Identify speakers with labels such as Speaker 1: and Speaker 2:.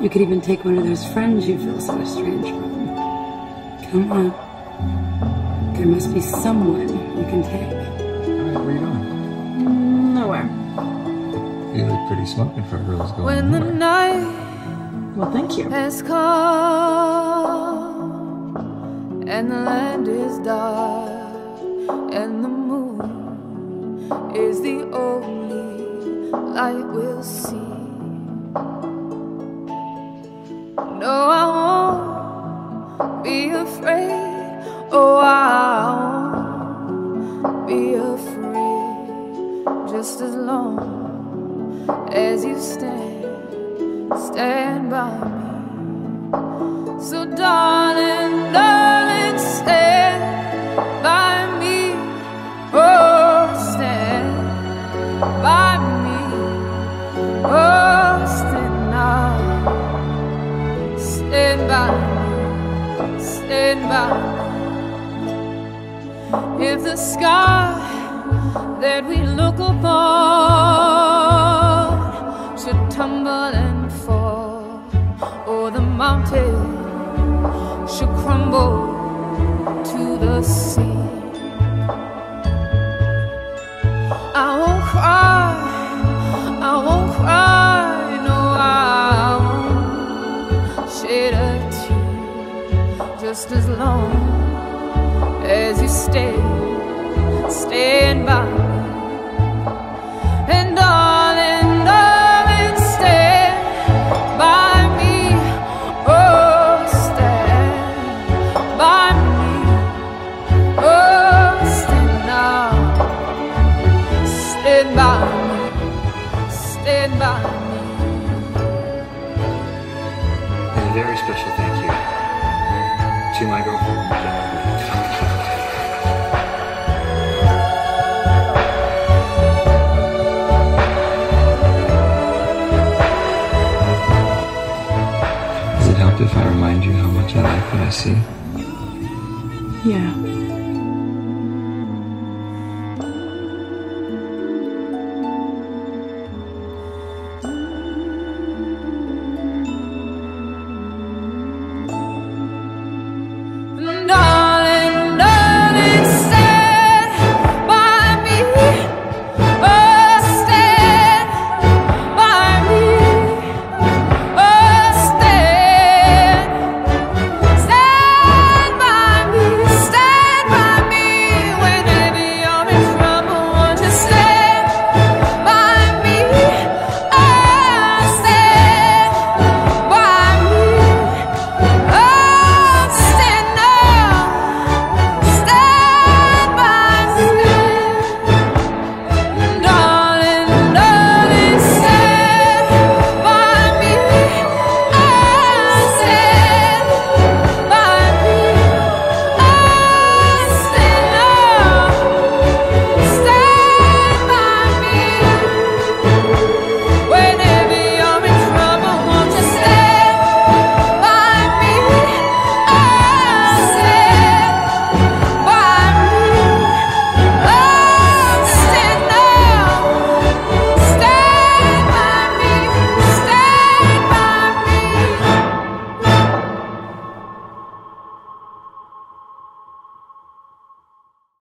Speaker 1: You could even take one of those friends you feel so estranged from. Come on. There must be someone you can take.
Speaker 2: Alright, where you going?
Speaker 3: Nowhere.
Speaker 2: You look pretty smoking for a girl who's going
Speaker 4: When the
Speaker 2: nowhere.
Speaker 4: night
Speaker 3: Well, thank you.
Speaker 4: has come and the land is dark and the moon is the only light we'll see. No, I won't be afraid. Oh, I won't be afraid just as long as you stand, stand by me. So, darling, by. Stand by. If the sky that we look upon should tumble and fall, or the mountain should crumble to the sea. I won't cry, I won't cry, no, I just as long as you stay, stand by. And darling, darling, stand by me. Oh, stand by me. Oh, stand now. Stand by me. Stand by me.
Speaker 2: And a very special thank you to my girlfriend. Does it help if I remind you how much I like what I see?
Speaker 3: Yeah.